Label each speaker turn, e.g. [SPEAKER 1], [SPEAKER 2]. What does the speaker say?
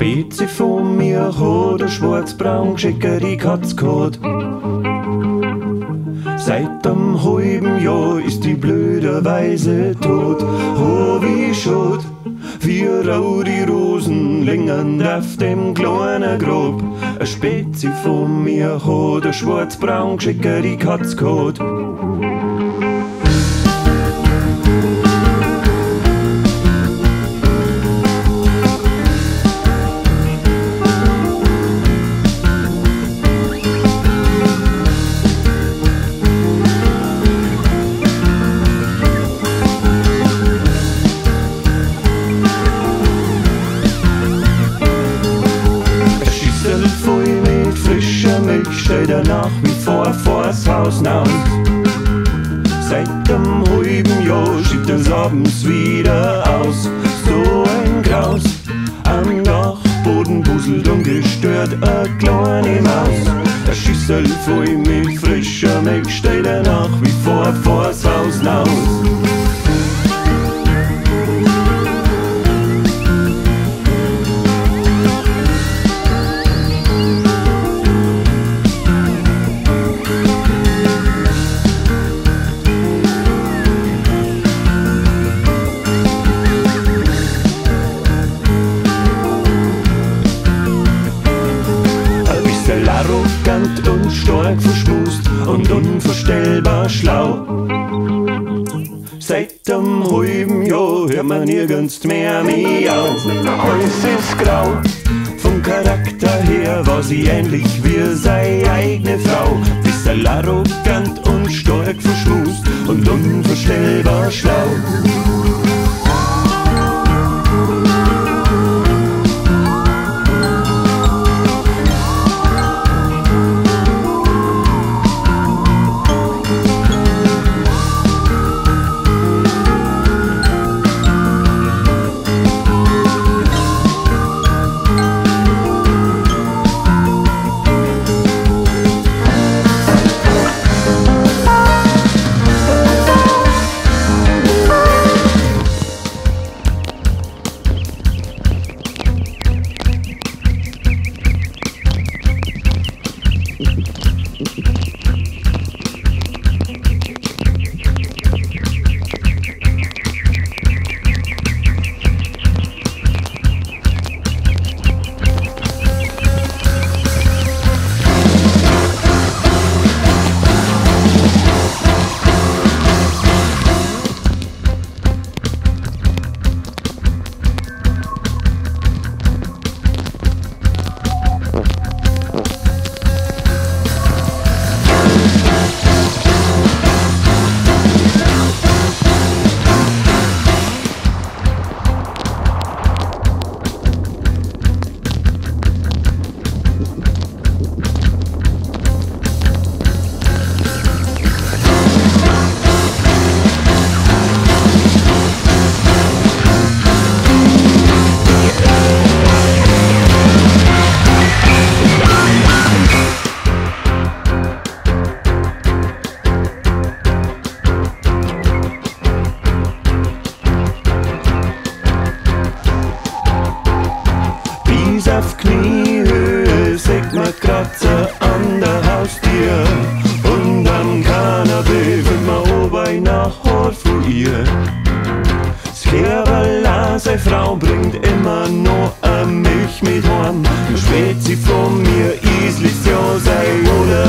[SPEAKER 1] Spezi von mir oder schwarzbraun geschicker, ich hat's gehabt. Seit einem halben Jahr ist die blöde Weise tot. Oh, wie schad, wie rau die Rosen lingern auf dem kleinen Grab. Eine Spezi von mir hat ein schwarz-braun ich hat's gehabt. Milch stellt er nach wie vor vors Haus naus. Seit dem halben Jahr schiebt er's abends wieder aus. So ein Graus am Dachboden puzzelt ungestört a kleine Maus. Der Schüssel voll mit frischer Milch stellt er nach wie vor vors Haus naus. Arrogant und stark verschmust und unvorstellbar schlau. Seit einem halben Jahr hört man nirgends mehr Miau. Alles ist grau, vom Charakter her war sie ähnlich wie seine eigene Frau. Bisschen arrogant und stark verschmust und unvorstellbar schlau. Auf Kniehöhe sieht man Kratzer an der Haustür. Und am Kanapee will man oben nach Hort von ihr. Das Kerberla, seine Frau bringt immer noch eine Milch mit heim. Dann spät sie von mir, Islis, ja, sei oder